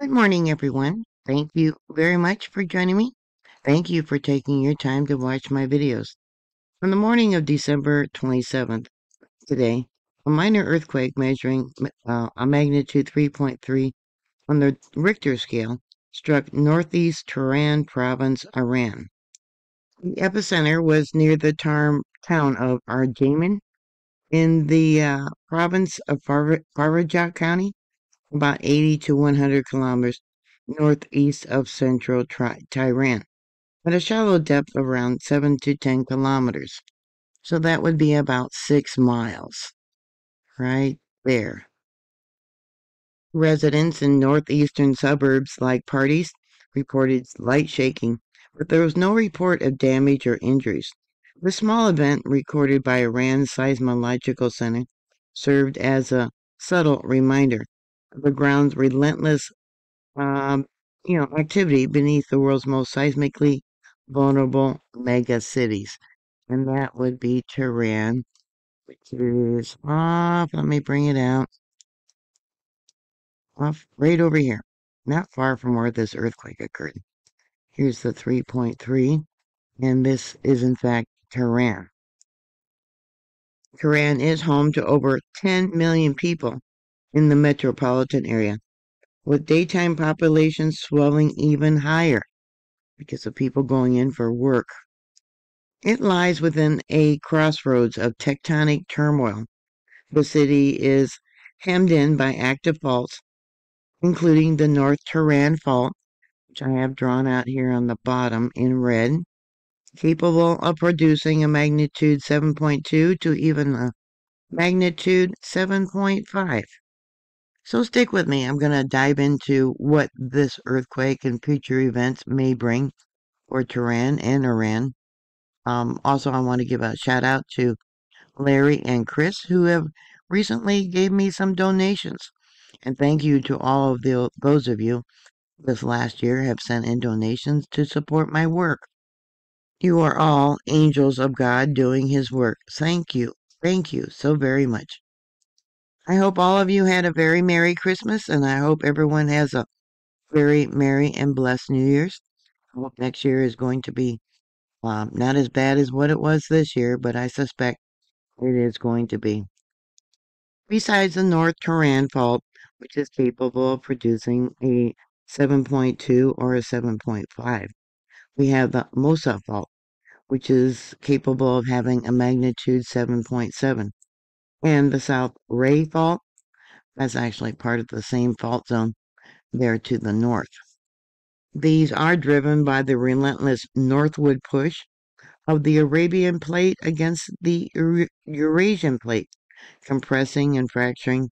Good morning, everyone. Thank you very much for joining me. Thank you for taking your time to watch my videos. On the morning of December 27th, today, a minor earthquake measuring uh, a magnitude 3.3 on the Richter scale struck northeast Tehran province, Iran. The epicenter was near the town of Arjaman in the uh, province of Far- County, about 80 to 100 kilometers northeast of central Tehran, at a shallow depth of around 7 to 10 kilometers. So that would be about six miles, right there. Residents in northeastern suburbs like Pardis reported light shaking, but there was no report of damage or injuries. The small event recorded by Iran's Seismological Center served as a subtle reminder the ground's relentless, um, you know, activity beneath the world's most seismically vulnerable mega cities, and that would be Tehran, which is off. Let me bring it out. Off right over here, not far from where this earthquake occurred. Here's the 3.3, and this is in fact Tehran. Tehran is home to over 10 million people in the metropolitan area, with daytime populations swelling even higher because of people going in for work. It lies within a crossroads of tectonic turmoil. The city is hemmed in by active faults, including the North Tehran Fault, which I have drawn out here on the bottom in red, capable of producing a magnitude 7.2 to even a magnitude 7.5. So stick with me. I'm going to dive into what this earthquake and future events may bring for Tehran and Iran. Um, also, I want to give a shout out to Larry and Chris who have recently gave me some donations. And thank you to all of the, those of you this last year have sent in donations to support my work. You are all angels of God doing his work. Thank you. Thank you so very much. I hope all of you had a very Merry Christmas, and I hope everyone has a very Merry and blessed New Year's. I hope next year is going to be um, not as bad as what it was this year, but I suspect it is going to be. Besides the North Tehran fault, which is capable of producing a 7.2 or a 7.5, we have the Mosha fault, which is capable of having a magnitude 7.7 and the South Ray Fault. That's actually part of the same fault zone there to the north. These are driven by the relentless northward push of the Arabian Plate against the Eurasian Plate, compressing and fracturing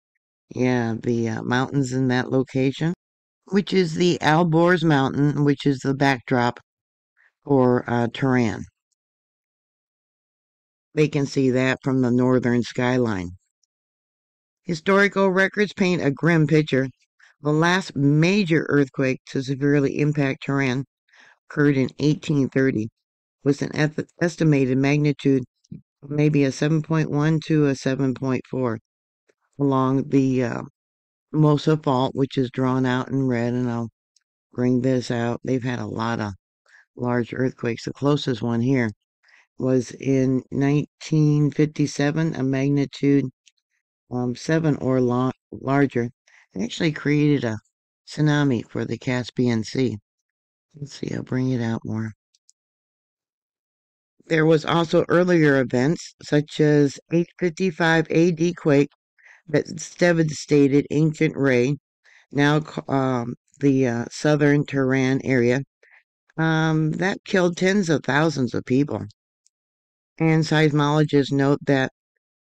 yeah, the uh, mountains in that location, which is the Alborz Mountain, which is the backdrop for uh, Tehran. They can see that from the northern skyline. Historical records paint a grim picture. The last major earthquake to severely impact Tehran occurred in 1830 with an estimated magnitude of maybe a 7.1 to a 7.4 along the uh, Mosha Fault, which is drawn out in red, and I'll bring this out. They've had a lot of large earthquakes. The closest one here was in 1957, a magnitude um, 7 or la larger. It actually created a tsunami for the Caspian Sea. Let's see, I'll bring it out more. There was also earlier events, such as 855 AD quake that devastated ancient Ray, now um, the uh, southern Tehran area. Um, that killed tens of thousands of people and seismologists note that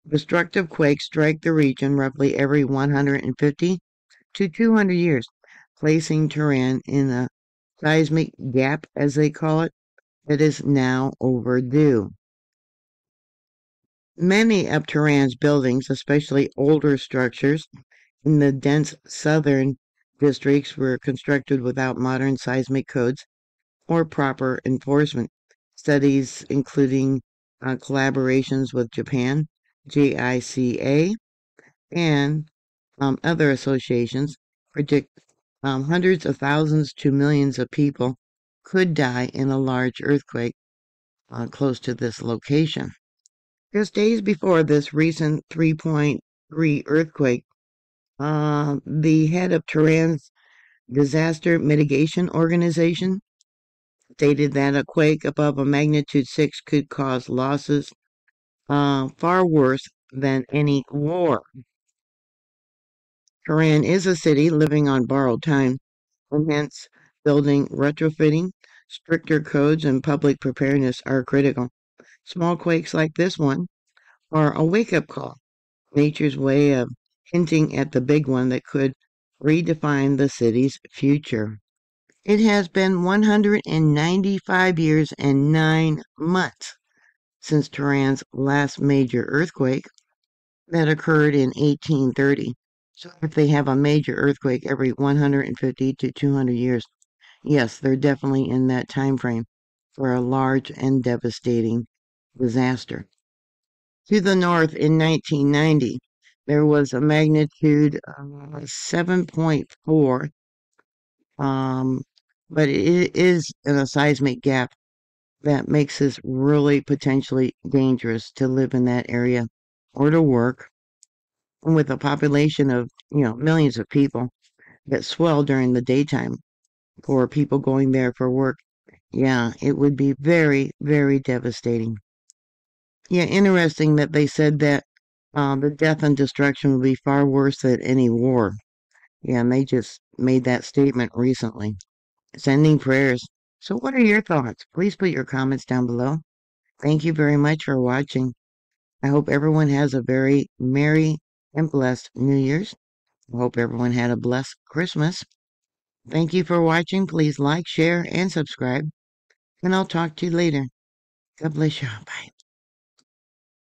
destructive quakes strike the region roughly every 150 to 200 years, placing Tehran in a seismic gap, as they call it, that is now overdue. Many of Tehran's buildings, especially older structures in the dense southern districts, were constructed without modern seismic codes or proper enforcement. Studies, including uh, collaborations with Japan, JICA, and um, other associations predict Um, hundreds of thousands to millions of people could die in a large earthquake uh, close to this location. Just days before this recent 3.3 earthquake, uh, the head of Tehran's Disaster Mitigation Organization stated that a quake above a magnitude 6 could cause losses uh, far worse than any war. Tehran is a city living on borrowed time, and hence building, retrofitting, stricter codes, and public preparedness are critical. Small quakes like this one are a wake up call, nature's way of hinting at the big one that could redefine the city's future. It has been 195 years and nine months since Tehran's last major earthquake that occurred in 1830. So if they have a major earthquake every 150 to 200 years, yes, they're definitely in that time frame for a large and devastating disaster. To the north in 1990, there was a magnitude of 7.4, um, but it is in a seismic gap that makes this really potentially dangerous to live in that area or to work with a population of, you know, millions of people that swell during the daytime for people going there for work. Yeah, it would be very, very devastating. Yeah, interesting that they said that uh, the death and destruction would be far worse than any war. Yeah, and they just made that statement recently. Sending prayers. So, what are your thoughts? Please put your comments down below. Thank you very much for watching. I hope everyone has a very merry and blessed New Year's. I hope everyone had a blessed Christmas. Thank you for watching. Please like, share, and subscribe. And I'll talk to you later. God bless you. Bye.